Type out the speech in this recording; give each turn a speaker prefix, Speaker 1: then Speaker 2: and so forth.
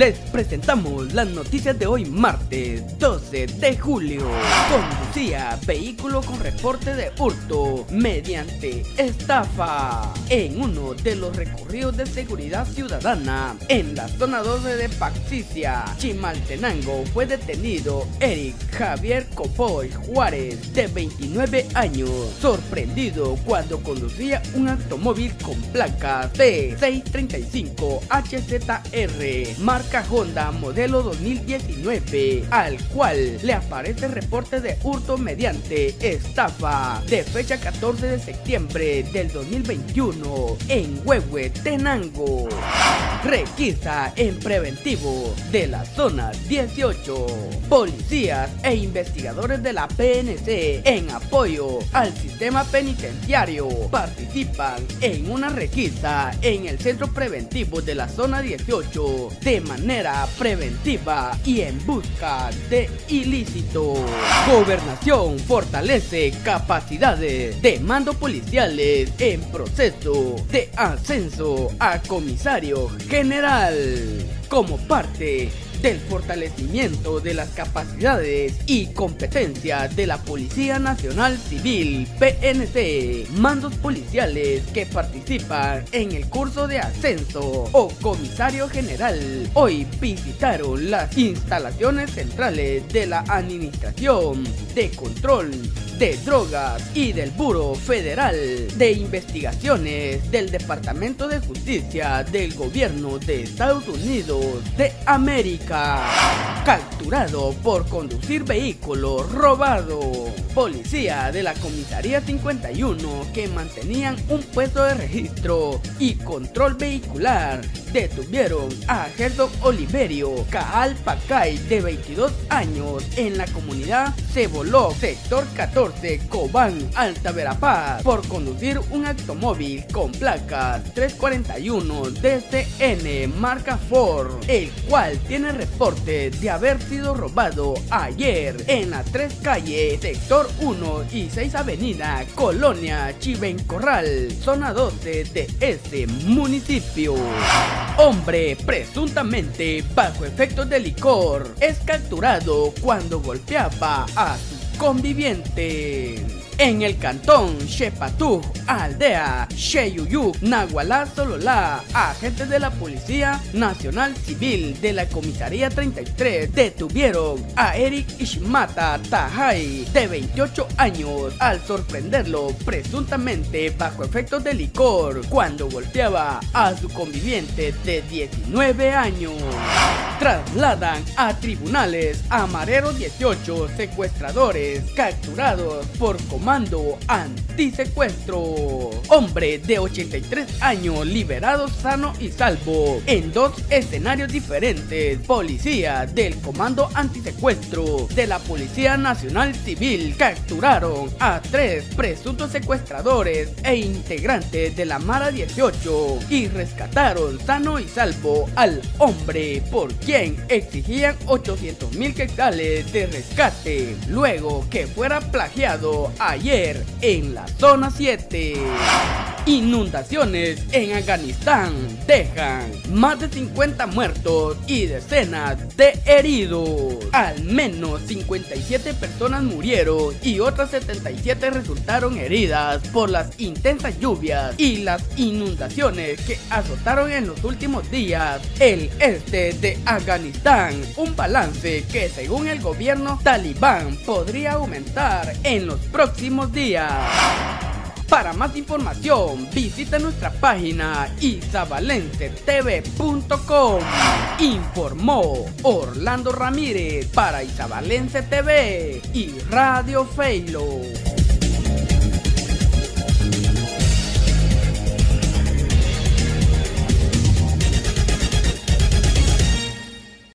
Speaker 1: Les presentamos las noticias de hoy martes 12 de julio. Conducía vehículo con reporte de hurto mediante estafa en uno de los recorridos de seguridad ciudadana en la zona 12 de Paxicia, Chimaltenango fue detenido Eric Javier Copoy Juárez de 29 años, sorprendido cuando conducía un automóvil con placa T635 HZR marca Honda modelo 2019, al cual le aparece reporte de hurto mediante estafa de fecha 14 de septiembre del 2021 en Huehue, Tenango. Requisa en preventivo de la zona 18. Policías e investigadores de la PNC en apoyo al sistema penitenciario participan en una requisa en el centro preventivo de la zona 18 de manera preventiva y en busca de ilícito. Gobernación fortalece capacidades de mando policiales en proceso de ascenso a comisario general como parte del fortalecimiento de las capacidades y competencias de la Policía Nacional Civil PNC, mandos policiales que participan en el curso de ascenso o comisario general. Hoy visitaron las instalaciones centrales de la Administración de Control de Drogas y del Buro Federal de Investigaciones del Departamento de Justicia del Gobierno de Estados Unidos de América. Capturado por conducir vehículo robado. Policía de la Comisaría 51 que mantenían un puesto de registro y control vehicular detuvieron a Gerson Oliverio Caal Pacay de 22 años en la comunidad Ceboló, sector 14, Cobán, Alta Verapaz, por conducir un automóvil con placas 341 DCN marca Ford, el cual tiene reporte de haber sido robado ayer en las tres calles, sector 1 y 6 avenida, Colonia Chivencorral, zona 12 de este municipio. Hombre presuntamente bajo efectos de licor es capturado cuando golpeaba a su conviviente en el cantón Shepatú, aldea Sheyuyu, Nahualá, Sololá, agentes de la Policía Nacional Civil de la Comisaría 33 detuvieron a Eric Ishmata Tahai, de 28 años, al sorprenderlo presuntamente bajo efectos de licor cuando golpeaba a su conviviente de 19 años. Trasladan a tribunales a Marero 18 secuestradores capturados por comando antisecuestro. Hombre de 83 años liberado sano y salvo en dos escenarios diferentes. Policía del comando antisecuestro de la Policía Nacional Civil capturaron a tres presuntos secuestradores e integrantes de la Mara 18 y rescataron sano y salvo al hombre por exigían 800 mil quetzales de rescate luego que fuera plagiado ayer en la zona 7. Inundaciones en Afganistán dejan más de 50 muertos y decenas de heridos. Al menos 57 personas murieron y otras 77 resultaron heridas por las intensas lluvias y las inundaciones que azotaron en los últimos días el este de Afganistán. Un balance que según el gobierno talibán podría aumentar en los próximos días. Para más información, visita nuestra página isabalencetv.com. Informó Orlando Ramírez para Isabalense TV y Radio Feilo.